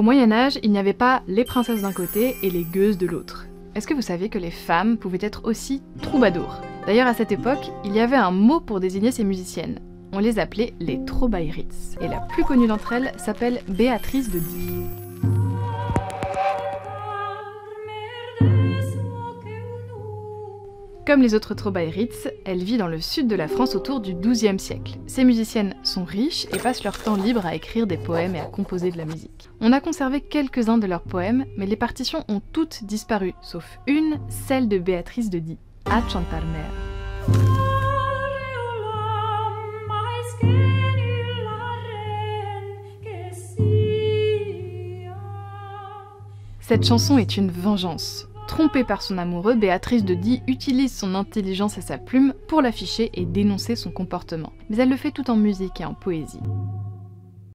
Au Moyen Âge, il n'y avait pas les princesses d'un côté et les gueuses de l'autre. Est-ce que vous saviez que les femmes pouvaient être aussi troubadours? D'ailleurs, à cette époque, il y avait un mot pour désigner ces musiciennes. On les appelait les Trobairites. Et la plus connue d'entre elles s'appelle Béatrice de Die. Comme les autres Trobairites, elle vit dans le sud de la France autour du XIIe siècle. Ces musiciennes sont riches et passent leur temps libre à écrire des poèmes et à composer de la musique. On a conservé quelques-uns de leurs poèmes, mais les partitions ont toutes disparu, sauf une, celle de Béatrice de Die, à Chantarmer. Cette chanson est une vengeance. Trompée par son amoureux, Béatrice de Die utilise son intelligence et sa plume pour l'afficher et dénoncer son comportement. Mais elle le fait tout en musique et en poésie.